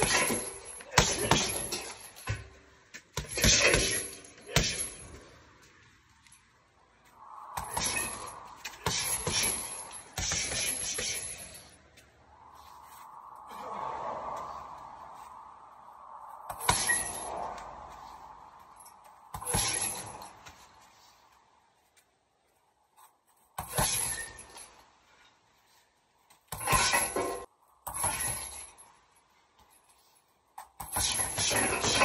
はい。Cheers.